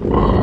Bye.